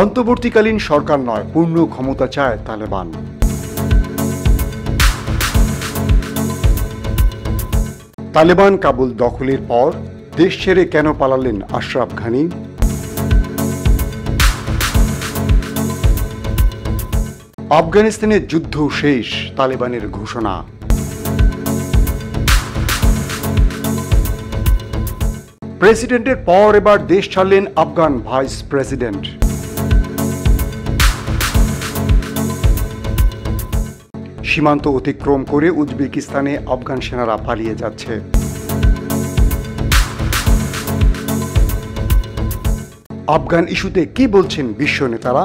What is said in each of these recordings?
অন্তর্বর্তীকালীন সরকার নয়, পূর্ণ ক্ষমতা চায় তালেবান। তালেবান কাবুল দখলের পর দেশ ছেড়ে কেন পালালেন আশরাফ ঘানি? আফগানিস্তানের যুদ্ধ শেষ, তালেবানের ঘোষণা। প্রেসিডেন্টের পর এবার দেশ ছাড়লেন আফগান ভাইস প্রেসিডেন্ট। সীমান্ত অতিক্রম করে উজবেকিস্তানে আফগান সেনারা পালিয়ে যাচ্ছে। আফগান ইস্যুতে কি বলছেন বিশ্ব নেতারা?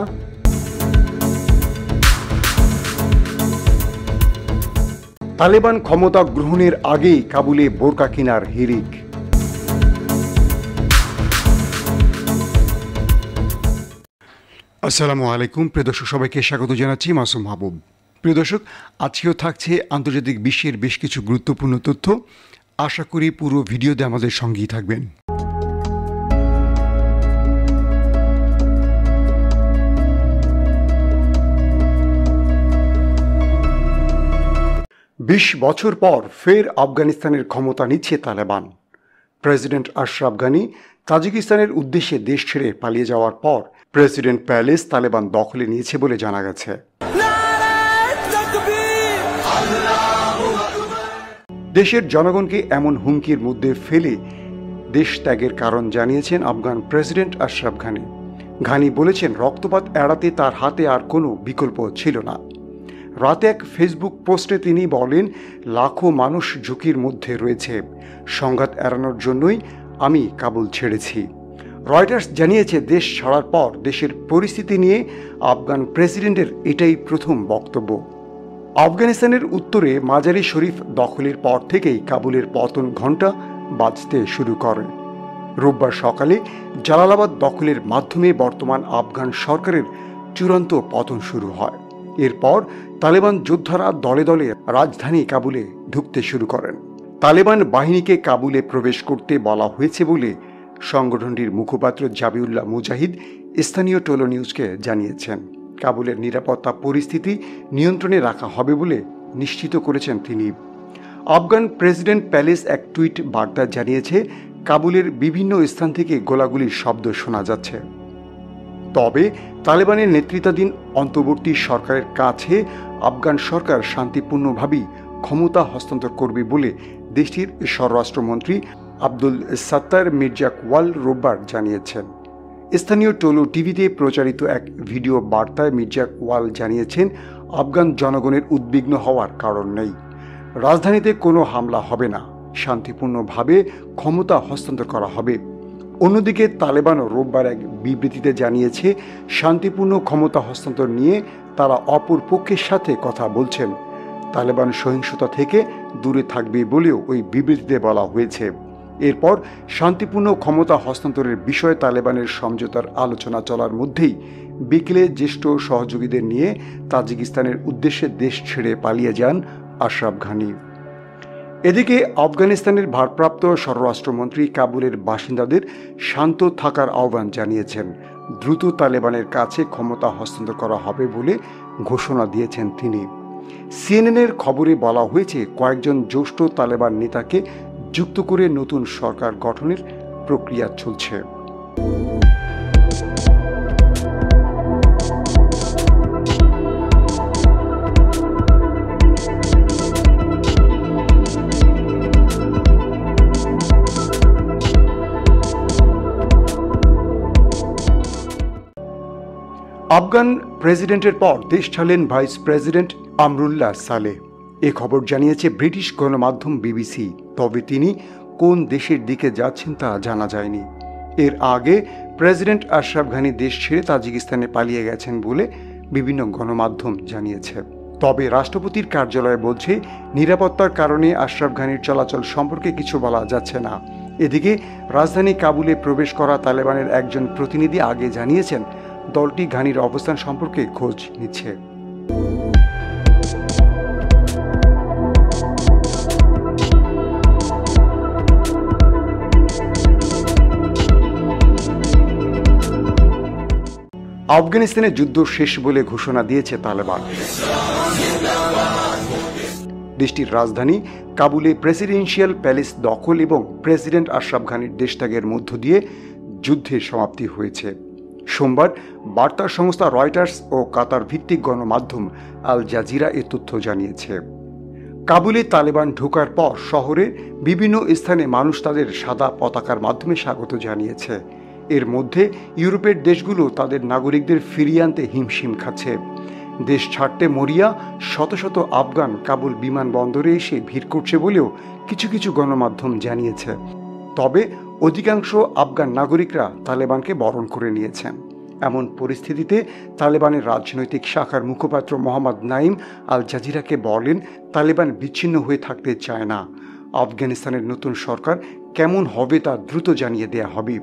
তালেবান ক্ষমতা গ্রহণের আগেই কাবুলে বোরকা কিনার হিরিক। আসসালামু আলাইকুম। প্রিয় দর্শক, সবাইকে স্বাগত জানাচ্ছি মাসুম মাহবুব। প্রিয় দর্শক, আজকেও থাকছে আন্তর্জাতিক বিশ্বের বেশ কিছু গুরুত্বপূর্ণ তথ্য। আশা করি পুরো ভিডিওতে আমাদের সঙ্গেই থাকবেন। বিশ বছর পর ফের আফগানিস্তানের ক্ষমতা নিচ্ছে তালেবান। প্রেসিডেন্ট আশরাফ গানি তাজিকিস্তানের উদ্দেশ্যে দেশ ছেড়ে পালিয়ে যাওয়ার পর প্রেসিডেন্ট প্যালেস তালেবান দখলে নিয়েছে বলে জানা গেছে। দেশের জনগণকে এমন হুমকির মধ্যে ফেলে দেশ ত্যাগের কারণ জানিয়েছেন আফগান প্রেসিডেন্ট আশরাফ ঘানি। ঘানি বলেছেন, রক্তপাত এড়াতে তার হাতে আর কোনো বিকল্প ছিল না। রাতে এক ফেসবুক পোস্টে তিনি বলেন, লাখো মানুষ ঝুঁকির মধ্যে রয়েছে। সংঘাত এড়ানোর জন্যই আমি কাবুল ছেড়েছি। রয়টার্স জানিয়েছে দেশ ছাড়ার পর দেশের পরিস্থিতি নিয়ে আফগান প্রেসিডেন্টের এটাই প্রথম বক্তব্য। আফগানিস্তানের উত্তরে মাজারি শরীফ দখলের পর থেকেই কাবুলের পতন ঘণ্টা বাজতে শুরু করে। রোববার সকালে জালালাবাদ দখলের মাধ্যমে বর্তমান আফগান সরকারের চূড়ান্ত পতন শুরু হয়। এরপর তালেবান যোদ্ধারা দলে দলে রাজধানী কাবুলে ঢুকতে শুরু করেন। তালেবান বাহিনীকে কাবুলে প্রবেশ করতে বলা হয়েছে বলে সংগঠনটির মুখপাত্র জাবিউল্লাহ মুজাহিদ স্থানীয় টোলো নিউজকে জানিয়েছেন। কাবুলের নিরাপত্তা পরিস্থিতি নিয়ন্ত্রণে রাখা হবে বলে নিশ্চিত করেছেন তিনি। আফগান প্রেসিডেন্ট প্যালেস এক টুইট বার্তা জানিয়েছে, কাবুলের বিভিন্ন স্থান থেকে গোলাগুলির শব্দ শোনা যাচ্ছে। তবে তালেবানের নেতৃত্বাধীন অন্তর্বর্তী সরকারের কাছে আফগান সরকার শান্তিপূর্ণভাবেই ক্ষমতা হস্তান্তর করবে বলে দেশটির স্বরাষ্ট্রমন্ত্রী আব্দুল সাত্তার মির্জা ওয়াল রোববার জানিয়েছেন। স্থানীয় টোলো টিভিতে প্রচারিত এক ভিডিও বার্তায় মির্জা ওয়াল জানিয়েছেন, আফগান জনগণের উদ্বিগ্ন হওয়ার কারণ নেই। রাজধানীতে কোনো হামলা হবে না। শান্তিপূর্ণভাবে ক্ষমতা হস্তান্তর করা হবে। অন্যদিকে তালেবানও রোববার এক বিবৃতিতে জানিয়েছে, শান্তিপূর্ণ ক্ষমতা হস্তান্তর নিয়ে তারা অপর পক্ষের সাথে কথা বলছেন। তালেবান সহিংসতা থেকে দূরে থাকবে বলেও ওই বিবৃতিতে বলা হয়েছে। এরপর শান্তিপূর্ণ ক্ষমতা হস্তান্তরের বিষয়ে তালেবানের সমঝোতার আলোচনা চলার মধ্যেই বিকেলে জ্যেষ্ঠ সহযোগীদের নিয়ে তাজিকিস্তানের উদ্দেশ্যে দেশ ছেড়ে পালিয়ে যান আশরাফ ঘানি। এদিকে আফগানিস্তানের ভারপ্রাপ্ত স্বরাষ্ট্রমন্ত্রী কাবুলের বাসিন্দাদের শান্ত থাকার আহ্বান জানিয়েছেন। দ্রুত তালেবানের কাছে ক্ষমতা হস্তান্তর করা হবে বলে ঘোষণা দিয়েছেন তিনি। সিএনএনের খবরে বলা হয়েছে, কয়েকজন জ্যেষ্ঠ তালেবান নেতাকে যুক্ত করে নতুন সরকার গঠনের প্রক্রিয়া চলছে। আফগান প্রেসিডেন্টের পর দেশ ছাড়লেন ভাইস প্রেসিডেন্ট আমরুল্লাহ সালে। এ খবর জানিয়েছে ব্রিটিশ গণমাধ্যম বিবিসি। তবে তিনি কোন দেশের দিকে যাচ্ছেন তা জানা যায়নি। এর আগে প্রেসিডেন্ট আশরাফ ঘানি দেশ ছেড়ে তাজিকিস্তানে পালিয়ে গেছেন বলে বিভিন্ন গণমাধ্যম জানিয়েছে। তবে রাষ্ট্রপতির কার্যালয় বলছে, নিরাপত্তার কারণে আশরাফ ঘানির চলাচল সম্পর্কে কিছু বলা যাচ্ছে না। এদিকে রাজধানী কাবুলে প্রবেশ করা তালেবানের একজন প্রতিনিধি আগে জানিয়েছেন দলটি ঘানির অবস্থান সম্পর্কে খোঁজ নিচ্ছে। আফগানিস্তানে যুদ্ধ শেষ বলে ঘোষণা দিয়েছে তালেবান। দেশটির রাজধানী কাবুলে প্রেসিডেন্সিয়াল প্যালেস দখল এবং প্রেসিডেন্ট আশরাফ ঘানির দেশত্যাগের মধ্য দিয়ে যুদ্ধের সমাপ্তি হয়েছে। সোমবার বার্তা সংস্থা রয়টার্স ও কাতার ভিত্তিক গণমাধ্যম আল জাজিরা এ তথ্য জানিয়েছে। কাবুলে তালেবান ঢোকার পর শহরের বিভিন্ন স্থানে মানুষ তাদের সাদা পতাকার মাধ্যমে স্বাগত জানিয়েছে। এর মধ্যে ইউরোপের দেশগুলো তাদের নাগরিকদের ফিরিয়ে আনতে হিমশিম খাচ্ছে। দেশ ছাড়তে মরিয়া শত শত আফগান কাবুল বিমানবন্দরে এসে ভিড় করছে বলেও কিছু কিছু গণমাধ্যম জানিয়েছে। তবে অধিকাংশ আফগান নাগরিকরা তালেবানকে বরণ করে নিয়েছেন। এমন পরিস্থিতিতে তালেবানের রাজনৈতিক শাখার মুখপাত্র মোহাম্মদ নাইম আল জাজিরাকে বলেন, তালেবান বিচ্ছিন্ন হয়ে থাকতে চায় না। আফগানিস্তানের নতুন সরকার কেমন হবে তা দ্রুত জানিয়ে দেয়া হবে।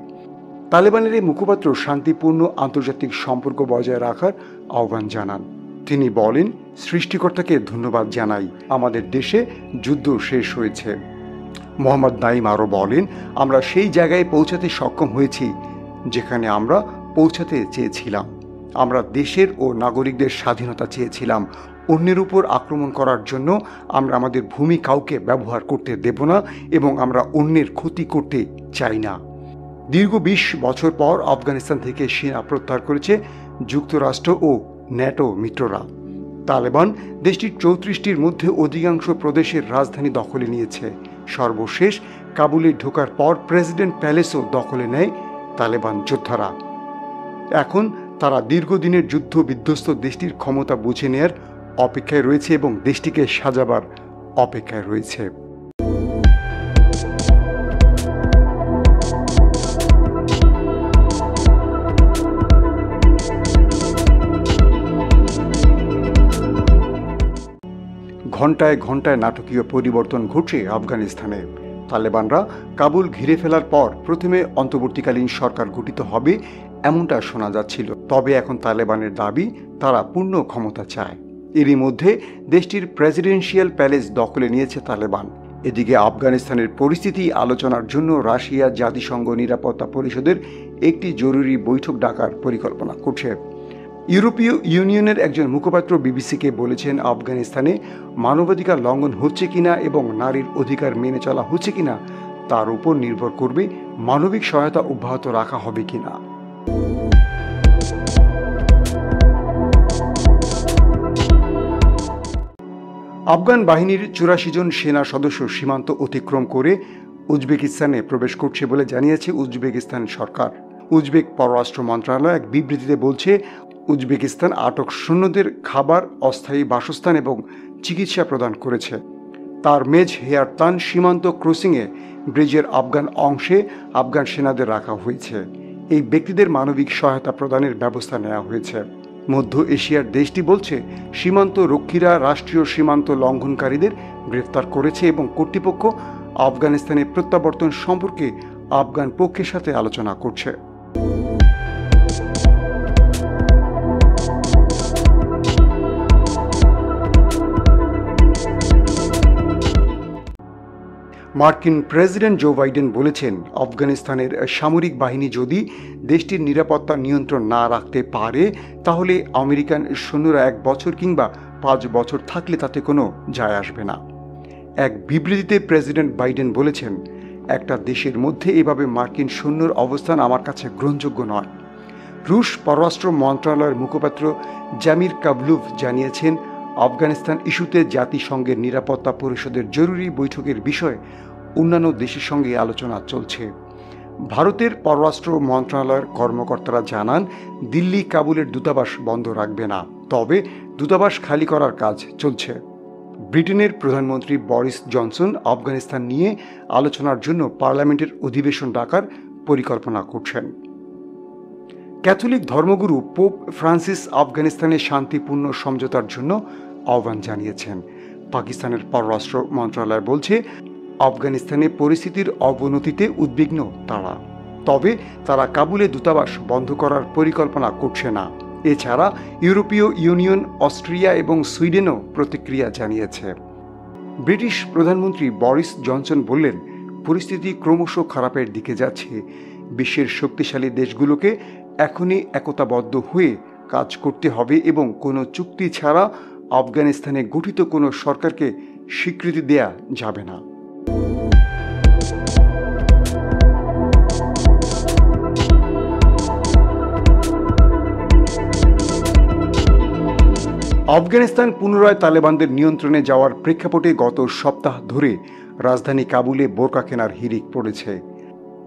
তালেবানের এই মুখপাত্র শান্তিপূর্ণ আন্তর্জাতিক সম্পর্ক বজায় রাখার আহ্বান জানান। তিনি বলেন, সৃষ্টিকর্তাকে ধন্যবাদ জানাই। আমাদের দেশে যুদ্ধ শেষ হয়েছে। মোহাম্মদ নাইম আরও বলেন, আমরা সেই জায়গায় পৌঁছাতে সক্ষম হয়েছি যেখানে আমরা পৌঁছাতে চেয়েছিলাম। আমরা দেশের ও নাগরিকদের স্বাধীনতা চেয়েছিলাম। অন্যের উপর আক্রমণ করার জন্য আমরা আমাদের ভূমি কাউকে ব্যবহার করতে দেব না এবং আমরা অন্যের ক্ষতি করতে চাই না। দীর্ঘ বিশ বছর পর আফগানিস্তান থেকে সেনা প্রত্যাহার করেছে যুক্তরাষ্ট্র ও ন্যাটো মিত্ররা। তালেবান দেশটির চৌত্রিশটির মধ্যে অধিকাংশ প্রদেশের রাজধানী দখলে নিয়েছে। সর্বশেষ কাবুলে ঢোকার পর প্রেসিডেন্ট প্যালেসও দখলে নেয় তালেবান যোদ্ধারা। এখন তারা দীর্ঘদিনের যুদ্ধ বিধ্বস্ত দেশটির ক্ষমতা বুঝে নেয়ার অপেক্ষায় রয়েছে এবং দেশটিকে সাজাবার অপেক্ষায় রয়েছে। ঘন্টায় ঘন্টায় নাটকীয় পরিবর্তন ঘটছে আফগানিস্তানে। তালেবানরা কাবুল ঘিরে ফেলার পর প্রথমে অন্তর্বর্তীকালীন সরকার গঠিত হবে এমনটা শোনা যাচ্ছিল। তবে এখন তালেবানের দাবি, তারা পূর্ণ ক্ষমতা চায়। এরই মধ্যে দেশটির প্রেসিডেন্সিয়াল প্যালেস দখলে নিয়েছে তালেবান। এদিকে আফগানিস্তানের পরিস্থিতি আলোচনার জন্য রাশিয়া জাতিসংঘ নিরাপত্তা পরিষদের একটি জরুরি বৈঠক ডাকার পরিকল্পনা করছে। ইউরোপীয় ইউনিয়নের একজন মুখপাত্র বিবিসিকে বলেছেন, আফগানিস্তানে মানবাধিকার লঙ্ঘন হচ্ছে কিনা এবং নারীর অধিকার মেনে চলা হচ্ছে কিনা, তার উপর নির্ভর করবে মানবিক সহায়তা অব্যাহত রাখা হবে কিনা। আফগান বাহিনীর চুরাশি জন সেনা সদস্য সীমান্ত অতিক্রম করে উজবেকিস্তানে প্রবেশ করছে বলে জানিয়েছে উজবেকিস্তান সরকার। উজবেক পররাষ্ট্র মন্ত্রণালয় এক বিবৃতিতে বলছে উজবেকিস্তান আটক সৈন্যদের খাবার, অস্থায়ী বাসস্থান এবং চিকিৎসা প্রদান করেছে। তার মেজ হেয়ার তান সীমান্ত ক্রসিংয়ে ব্রিজের আফগান অংশে আফগান সেনাদের রাখা হয়েছে। এই ব্যক্তিদের মানবিক সহায়তা প্রদানের ব্যবস্থা নেওয়া হয়েছে। মধ্য এশিয়ার দেশটি বলছে, সীমান্ত রক্ষীরা রাষ্ট্রীয় সীমান্ত লঙ্ঘনকারীদের গ্রেফতার করেছে এবং কর্তৃপক্ষ আফগানিস্তানে প্রত্যাবর্তন সম্পর্কে আফগান পক্ষের সাথে আলোচনা করছে। মার্কিন প্রেসিডেন্ট জো বাইডেন বলেছেন, আফগানিস্তানের সামরিক বাহিনী যদি দেশটির নিরাপত্তা নিয়ন্ত্রণ না রাখতে পারে, তাহলে আমেরিকান সৈন্যরা এক বছর কিংবা পাঁচ বছর থাকলে তাতে কোনো যায় আসবে না। এক বিবৃতিতে প্রেসিডেন্ট বাইডেন বলেছেন, একটা দেশের মধ্যে এভাবে মার্কিন সৈন্যর অবস্থান আমার কাছে গ্রহণযোগ্য নয়। রুশ পররাষ্ট্র মন্ত্রণালয়ের মুখপাত্র জামির কাবলুভ জানিয়েছেন আফগানিস্তান ইস্যুতে জাতিসংঘের নিরাপত্তা পরিষদের জরুরি বৈঠকের বিষয়ে অন্যান্য দেশের সঙ্গে আলোচনা চলছে। ভারতের পররাষ্ট্র মন্ত্রণালয়ের কর্মকর্তারা জানান, দিল্লি কাবুলের দূতাবাস বন্ধ রাখবে না, তবে দূতাবাস খালি করার কাজ চলছে। ব্রিটেনের প্রধানমন্ত্রী বরিস জনসন আফগানিস্তান নিয়ে আলোচনার জন্য পার্লামেন্টের অধিবেশন ডাকার পরিকল্পনা করছেন। ক্যাথলিক ধর্মগুরু পোপ ফ্রান্সিস আফগানিস্তানের শান্তিপূর্ণ সমঝোতার জন্য আহ্বান জানিয়েছেন। পাকিস্তানের পররাষ্ট্র মন্ত্রণালয় বলছে, আফগানিস্তানে পরিস্থিতির অবনতিতে উদ্বিগ্ন তারা। তবে তারা কাবুলে দূতাবাস বন্ধ করার পরিকল্পনা করছে না। এছাড়া ইউরোপীয় ইউনিয়ন অস্ট্রিয়া এবং সুইডেনও প্রতিক্রিয়া জানিয়েছে। ব্রিটিশ প্রধানমন্ত্রী বরিস জনসন বললেন, পরিস্থিতি ক্রমশ খারাপের দিকে যাচ্ছে। বিশ্বের শক্তিশালী দেশগুলোকে এখনই একতাবদ্ধ হয়ে কাজ করতে হবে এবং কোনো চুক্তি ছাড়া আফগানিস্তানে গঠিত কোনো সরকারকে স্বীকৃতি দেয়া যাবে না। আফগানিস্তান পুনরায় তালেবানদের নিয়ন্ত্রণে যাওয়ার প্রেক্ষাপটে গত সপ্তাহ ধরে রাজধানী কাবুলে বোরকা কেনার হিরিক পড়েছে।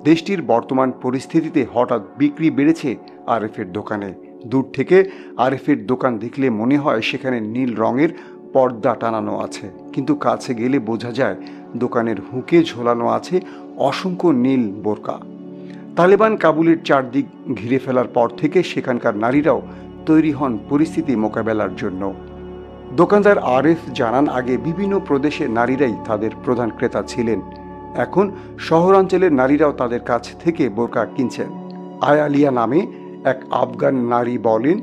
দেশটির বর্তমান পরিস্থিতিতে হঠাৎ বিক্রি বেড়েছে আরএফের দোকানে। দূর থেকে আরএফের দোকান দেখলে মনে হয় সেখানে নীল রঙের পর্দা টানানো আছে। কিন্তু কাছে গেলে বোঝা যায় দোকানের হুঁকে ঝোলানো আছে অসংখ্য নীল বোরকা। তালেবান কাবুলের চারদিক ঘিরে ফেলার পর থেকে সেখানকার নারীরাও তৈরি হন পরিস্থিতি মোকাবেলার জন্য। দোকানদার আরএফ জানান, আগে বিভিন্ন প্রদেশে নারীরাই তাদের প্রধান ক্রেতা ছিলেন। এখন শহরাঞ্চলের নারীরাও তাদের কাছ থেকে বোরকা কিনছেন। আয়ালিয়া নামে এক আফগান নারী বলেন,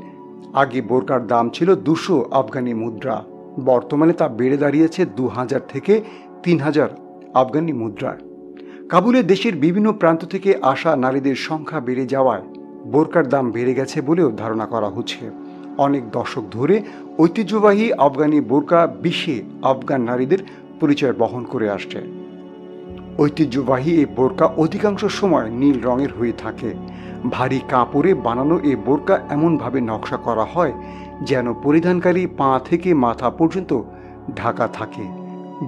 আগে বোরকার দাম ছিল দুশো আফগানি মুদ্রা, বর্তমানে তা বেড়ে দাঁড়িয়েছে দু হাজার থেকে তিন হাজার আফগানি মুদ্রা কাবুলে দেশের বিভিন্ন প্রান্ত থেকে আসা নারীদের সংখ্যা বেড়ে যাওয়ায় বোরকার দাম বেড়ে গেছে বলেও ধারণা করা হচ্ছে। অনেক দশক ধরে ঐতিহ্যবাহী আফগানি বোরকা বিশ্বে আফগান নারীদের পরিচয় বহন করে আসছে। ঐতিহ্যবাহী এই বোরকা অধিকাংশ সময় নীল রঙের হয়ে থাকে। ভারী কাপড়ে বানানো এই বোরকা এমনভাবে নকশা করা হয় যেন পরিধানকারী পা থেকে মাথা পর্যন্ত ঢাকা থাকে।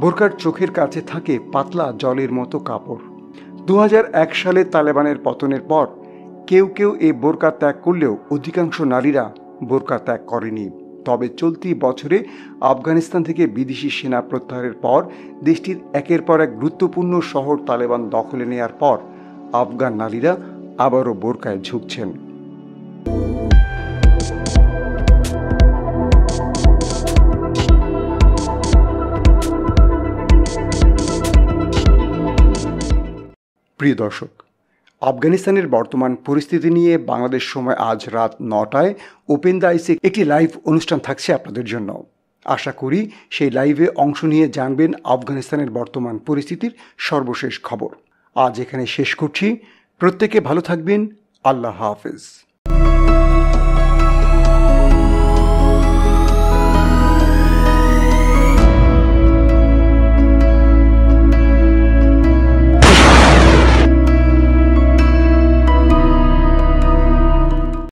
বোরকার চোখের কাছে থাকে পাতলা জলের মতো কাপড়। দু হাজার এক সালে তালেবানের পতনের পর কেউ কেউ এই বোরকা ত্যাগ করলেও অধিকাংশ নারীরা বোরকা ত্যাগ করেনি। তবে চলতি বছরে আফগানিস্তান থেকে বিদেশি সেনা প্রত্যাহারের পর দেশটির একের পর এক গুরুত্বপূর্ণ শহর তালেবান দখলে নেয়ার পর আফগান নারীরা আবারও বোরকায় ঝুঁকছেন। প্রিয় দর্শক আফগানিস্তানের বর্তমান পরিস্থিতি নিয়ে বাংলাদেশ সময় আজ রাত নটায় ওপেন দ্য আইসে একটি লাইভ অনুষ্ঠান থাকছে আপনাদের জন্য। আশা করি সেই লাইভে অংশ নিয়ে জানবেন আফগানিস্তানের বর্তমান পরিস্থিতির সর্বশেষ খবর। আজ এখানে শেষ করছি। প্রত্যেকে ভালো থাকবেন। আল্লাহ হাফেজ।